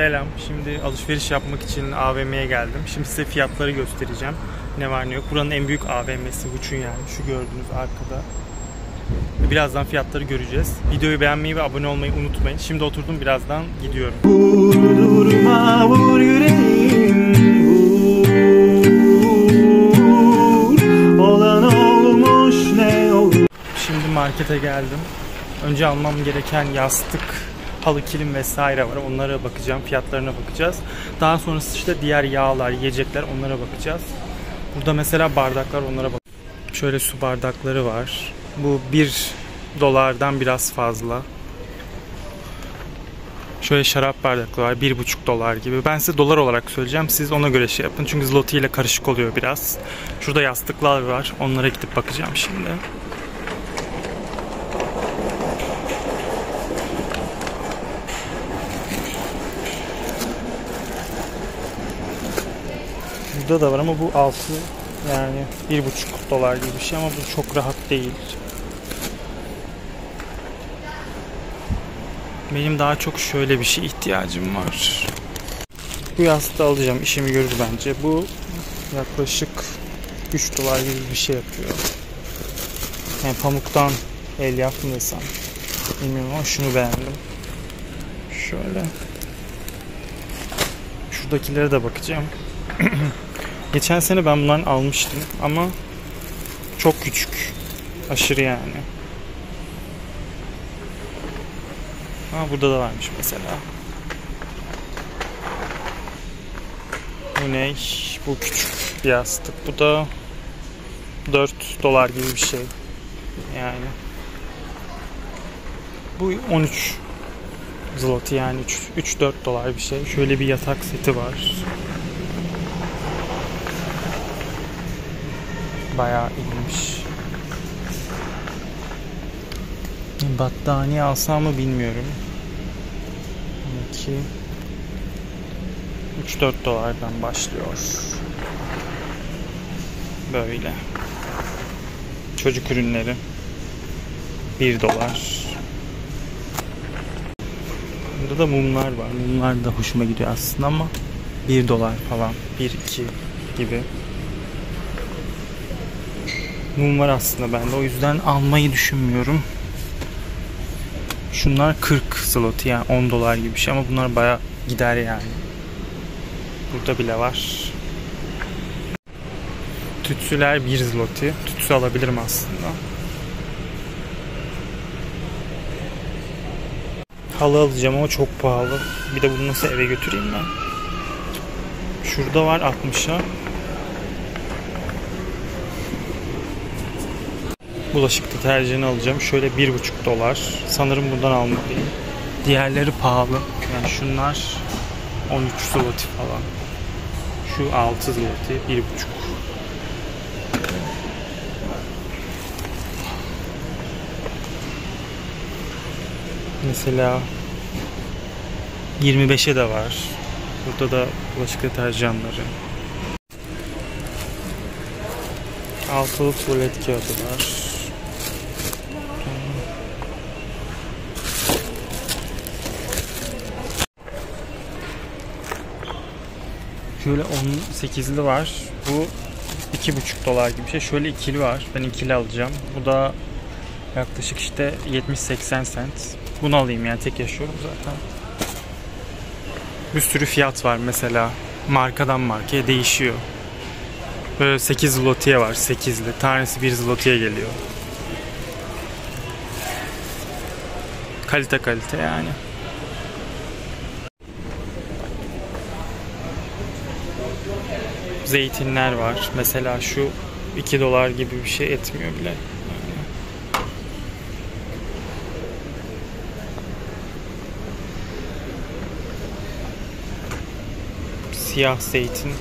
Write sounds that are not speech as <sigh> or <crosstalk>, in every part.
Selam. Şimdi alışveriş yapmak için AVM'ye geldim. Şimdi size fiyatları göstereceğim. Ne var ne yok. Buranın en büyük AVM'si Uçun yani. Şu gördüğünüz arkada. Birazdan fiyatları göreceğiz. Videoyu beğenmeyi ve abone olmayı unutmayın. Şimdi oturdum birazdan gidiyorum. Durma vur yüreğim vur Olan olmuş ne olur Şimdi markete geldim. Önce almam gereken yastık, halı kilim vesaire var. Onlara bakacağım. Fiyatlarına bakacağız. Daha sonrası işte diğer yağlar, yiyecekler onlara bakacağız. Burada mesela bardaklar onlara bak. Şöyle su bardakları var. Bu 1 dolardan biraz fazla. Şöyle şarap bardakları var. 1,5 dolar gibi. Ben size dolar olarak söyleyeceğim. Siz ona göre şey yapın. Çünkü zloty ile karışık oluyor biraz. Şurada yastıklar var. Onlara gidip bakacağım şimdi. Burada da var ama bu altı yani bir buçuk dolar gibi bir şey ama bu çok rahat değil. Benim daha çok şöyle bir şey ihtiyacım var. Bu yastığı alacağım. işimi görür bence. Bu yaklaşık 3 dolar gibi bir şey yapıyor. Yani pamuktan elyaf mı desem. Bilmiyorum ama şunu beğendim. Şöyle. Şuradakilere de bakacağım. <clears throat> Geçen sene ben bundan almıştım ama çok küçük. Aşırı yani. Ha burada da varmış mesela. Bu ne? Bu küçük bir yastık. Bu da 4 dolar gibi bir şey. Yani. Bu 13 zloty yani 3-4 dolar bir şey. Şöyle bir yatak seti var. Bayağı iyiymiş. Battaniye alsam mı bilmiyorum. 2 3-4 dolardan başlıyor. Böyle. Çocuk ürünleri 1 dolar. Burada da mumlar var. Mumlar da hoşuma gidiyor aslında ama 1 dolar falan. 1-2 gibi. Mum var aslında bende. O yüzden almayı düşünmüyorum. Şunlar 40 zloty yani 10 dolar gibi bir şey ama bunlar baya gider yani. Burada bile var. Tütsüler 1 zloty. Tütsü alabilirim aslında. Halı alacağım ama çok pahalı. Bir de bunu nasıl eve götüreyim ben? Şurada var 60'a. Bulaşık deterjanı alacağım. Şöyle 1,5 dolar. Sanırım buradan almalıyım. Diğerleri pahalı. Yani şunlar 13 zloty falan. Şu 6 zloty, 1,5. Mesela 25'e de var. Burada da bulaşık deterjanları. Altılı tuvalet kağıdı var. Şöyle 18'li var. Bu 2,5 dolar gibi bir şey. Şöyle ikili var. Ben ikili alacağım. Bu da yaklaşık işte 70-80 cent. Bunu alayım yani tek yaşıyorum zaten. Bir sürü fiyat var mesela. Markadan markaya değişiyor. Böyle 8 zloty'ye var 8'li. Tanesi 1 zloty'ye geliyor. Kalite kalite yani. Zeytinler var. Mesela şu 2 dolar gibi bir şey etmiyor bile. Siyah zeytin.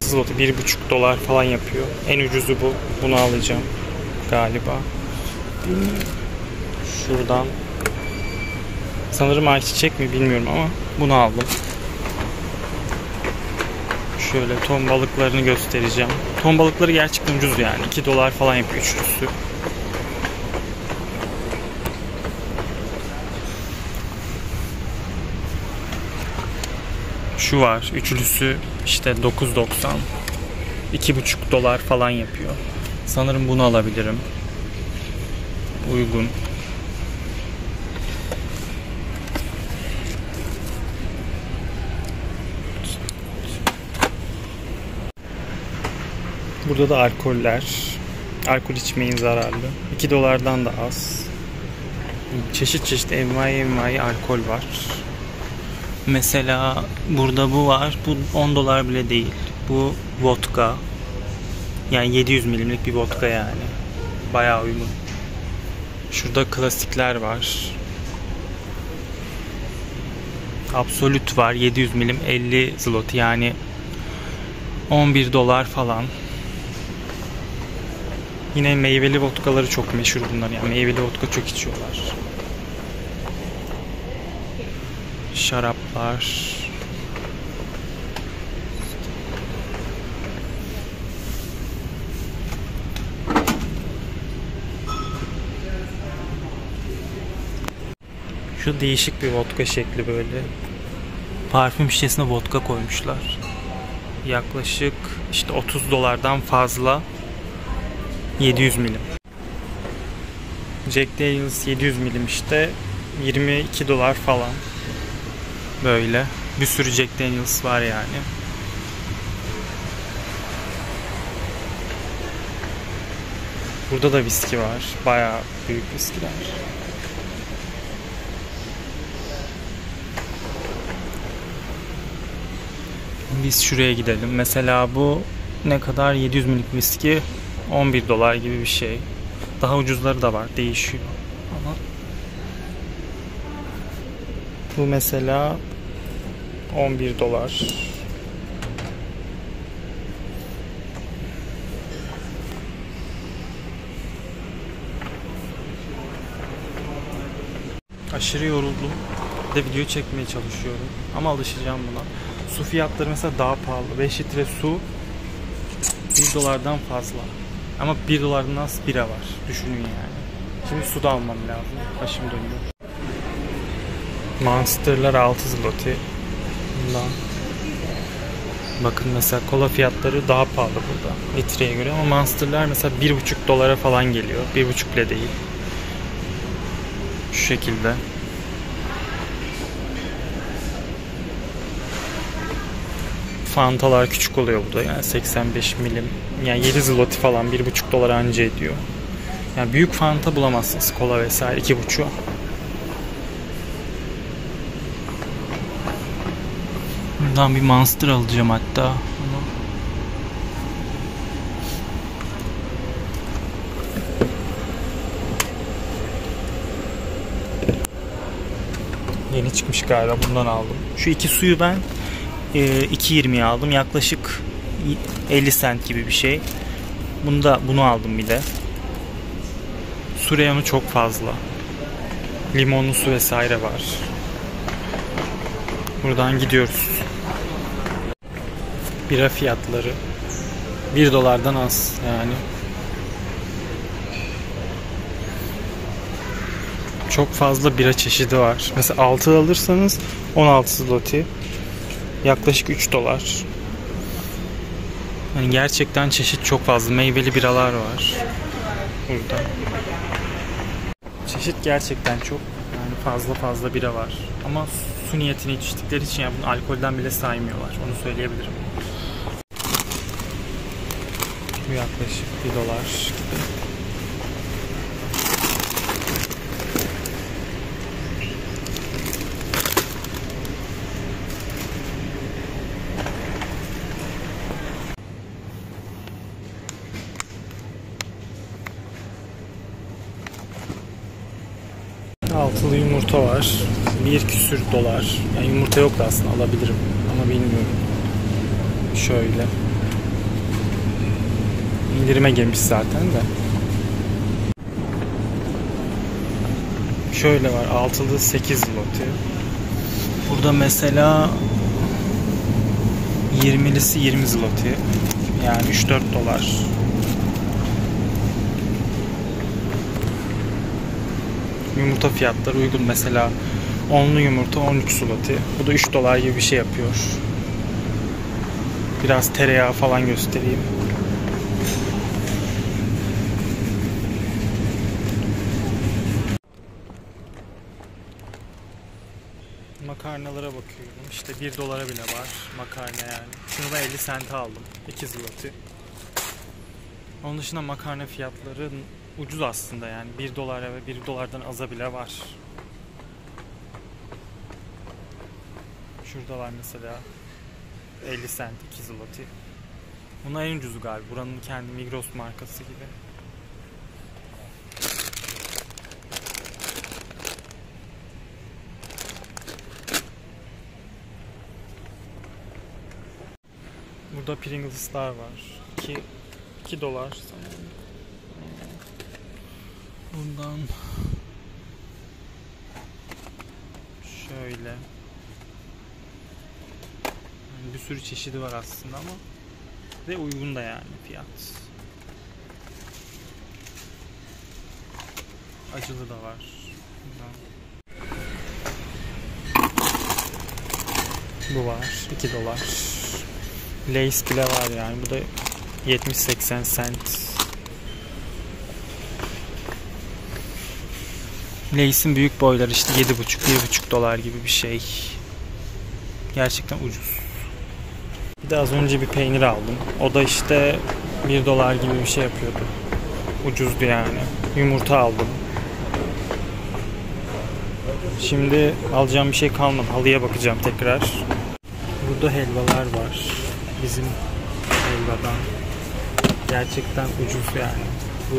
Zloty bir buçuk dolar falan yapıyor. En ucuzu bu. Bunu alacağım galiba. Şuradan Sanırım ayçiçek mi bilmiyorum ama bunu aldım. Şöyle ton balıklarını göstereceğim. Ton balıkları gerçekten ucuz yani. 2 dolar falan yapıyor üçlüsü. Şu var. Üçlüsü işte 9.90. 2,5 dolar falan yapıyor. Sanırım bunu alabilirim. Uygun. Burada da alkoller. Alkol içmeyin zararlı. 2 dolardan da az. Çeşit çeşit envai envai alkol var. Mesela burada bu var. Bu 10 dolar bile değil. Bu vodka. Yani 700 milimlik bir vodka yani. Bayağı uygun. Şurada klasikler var. Absolut var. 700 milim 50 zloty yani 11 dolar falan. Yine meyveli vodkaları çok meşhur bunlar. Yani meyveli vodka çok içiyorlar. Şaraplar. Şu değişik bir vodka şekli böyle. Parfüm şişesine vodka koymuşlar. Yaklaşık işte 30 dolardan fazla 700 milim. Jack Daniels 700 milim işte 22 dolar falan. Böyle. Bir sürü Jack Daniels var yani. Burada da viski var. Bayağı büyük viskiler. Biz şuraya gidelim. Mesela bu ne kadar 700 milik viski 11 dolar gibi bir şey. Daha ucuzları da var. Değişiyor. Ama bu mesela 11 dolar. Aşırı yoruldum. De video çekmeye çalışıyorum. Ama alışacağım buna. Su fiyatları mesela daha pahalı. 5 litre su 1 dolardan fazla. Ama 1 dolardan az bira var. Düşünün yani. Şimdi su da almam lazım. Başım dönüyor. Monster'lar 6 zloty. Bundan. Bakın mesela kola fiyatları daha pahalı burada litreye göre ama Monster'lar mesela 1,5 dolara falan geliyor. 1,5 bile değil. Şu şekilde. Fantalar küçük oluyor burada yani 85 milim. Yani 7 zloty falan 1,5 dolar anca ediyor. Yani büyük Fanta bulamazsınız kola vesaire 2,5. Buradan bir Monster alacağım hatta. Yeni çıkmış galiba bundan aldım. Şu iki suyu ben 2.20'ye aldım. Yaklaşık 50 cent gibi bir şey. Bunu da bunu aldım bir de. Su reyonu çok fazla. Limonlu su vesaire var. Buradan gidiyoruz. Bira fiyatları 1 dolardan az yani. Çok fazla bira çeşidi var. Mesela 6 alırsanız 16 zloty. Yaklaşık 3 dolar. Yani gerçekten çeşit çok fazla. Meyveli biralar var. Burada. Çeşit gerçekten çok. Yani fazla fazla bira var. Ama su niyetini içtikleri için yani bunu alkolden bile saymıyorlar. Onu söyleyebilirim. Bu yaklaşık 1 dolar gibi. Altılı yumurta var. Bir küsür dolar. Yani yumurta yoktu aslında alabilirim ama bilmiyorum. Şöyle. İndirime girmiş zaten de. Şöyle var. Altılı 8 zloty. Burada mesela 20'lisi 20 zloty. Yani 3-4 dolar. Yumurta fiyatları uygun mesela. Onlu yumurta 13 zloty. Bu da 3 dolar gibi bir şey yapıyor. Biraz tereyağı falan göstereyim. Makarnalara bakıyorum. İşte 1 dolara bile var makarna yani. Şunu ben 50 sente aldım. 2 zloty. Onun dışında makarna fiyatları ucuz aslında yani 1 dolara ve 1 dolardan aza bile var. Şurada var mesela 50 cent 2 zloty. Bunlar en ucuzu galiba. Buranın kendi Migros markası gibi. Burada Pringles'lar var. 2 2 dolar sanırım. Bundan şöyle yani bir sürü çeşidi var aslında ama ve uygun da yani fiyat. Acılı da var. Bundan. Bu var. 2 dolar. Lace bile var yani. Bu da 70-80 cent. Lace'in büyük boyları işte 7,5-1,5 dolar gibi bir şey. Gerçekten ucuz. Bir de az önce bir peynir aldım. O da işte 1 dolar gibi bir şey yapıyordu. Ucuzdu yani. Yumurta aldım. Şimdi alacağım bir şey kalmadı. Halıya bakacağım tekrar. Burada helvalar var. Bizim helvadan. Gerçekten ucuz yani. Bu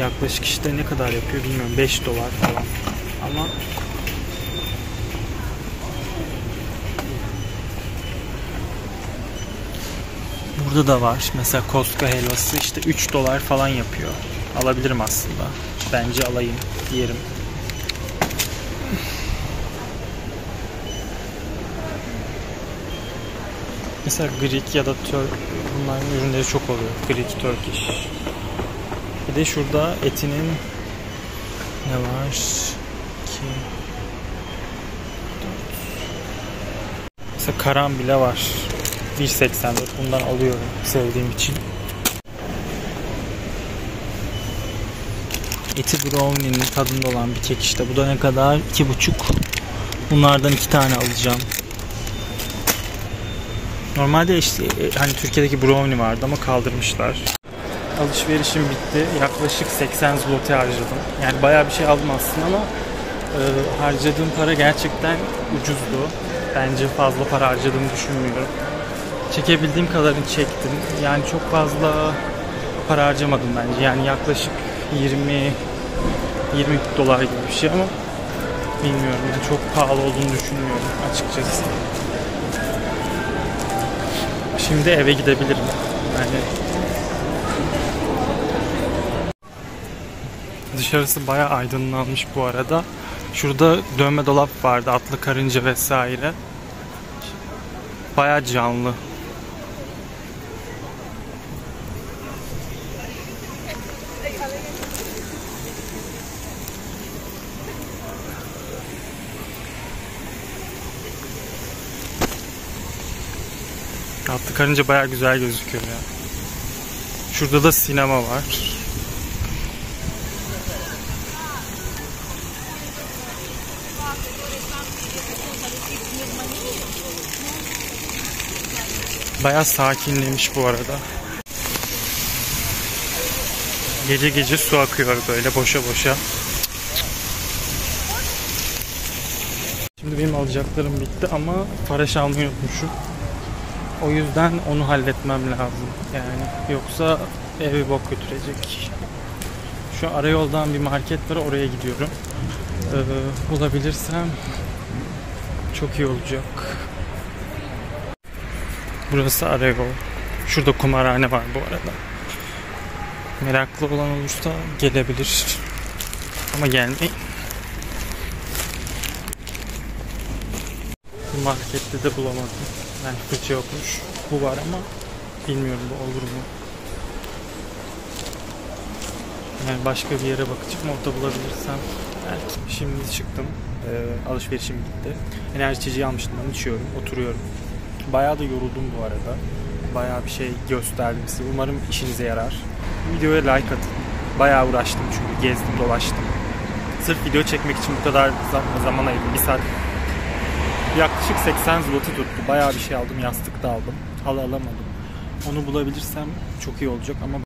yaklaşık işte ne kadar yapıyor bilmiyorum. 5 dolar falan. Ama Burada da var. Mesela Costco helvası işte 3 dolar falan yapıyor. Alabilirim aslında. Bence alayım diyelim. Mesela Greek ya da Türk bunların ürünleri çok oluyor. Greek, Turkish. Bir de şurada etinin ne var? 2 Mesela karam bile var. 1.84 bundan alıyorum sevdiğim için. Eti brownie'nin tadında olan bir kek işte. Bu da ne kadar? 2.5. Bunlardan iki tane alacağım. Normalde işte e, hani Türkiye'deki brownie vardı ama kaldırmışlar. Alışverişim bitti. Yaklaşık 80 zloty harcadım. Yani bayağı bir şey aldım aslında ama e, harcadığım para gerçekten ucuzdu. Bence fazla para harcadığımı düşünmüyorum. Çekebildiğim kadarını çektim. Yani çok fazla para harcamadım bence. Yani yaklaşık 20 20 dolar gibi bir şey ama bilmiyorum. Yani çok pahalı olduğunu düşünmüyorum açıkçası. Şimdi eve gidebilirim. Yani Dışarısı bayağı aydınlanmış bu arada. Şurada dönme dolap vardı, atlı karınca vesaire. Bayağı canlı. Atlı karınca bayağı güzel gözüküyor ya. Şurada da sinema var. Bayağı sakinlemiş bu arada. Gece gece su akıyor böyle boşa boşa. Şimdi benim alacaklarım bitti ama faraş almayı unutmuşum. O yüzden onu halletmem lazım. Yani yoksa evi bok götürecek. Şu arayoldan bir market var oraya gidiyorum. Ee, bulabilirsem çok iyi olacak. Burası arayol. Şurada kumarhane var bu arada. Meraklı olan olursa gelebilir. Ama gelmeyin. Markette de bulamadım. Yani fırça yokmuş. Bu var ama bilmiyorum bu olur mu. Yani başka bir yere bakacağım. Orada bulabilirsem belki. Şimdi çıktım. Ee, alışverişim bitti. Enerji içeceği almıştım. Ben içiyorum. Oturuyorum. Bayağı da yoruldum bu arada. Bayağı bir şey gösterdim size. Umarım işinize yarar. Videoya like atın. Bayağı uğraştım çünkü gezdim dolaştım. Sırf video çekmek için bu kadar za- zaman ayırdım. Bir saat yaklaşık 80 zloty tuttu. Bayağı bir şey aldım. Yastık da aldım. Halı alamadım. Onu bulabilirsem çok iyi olacak ama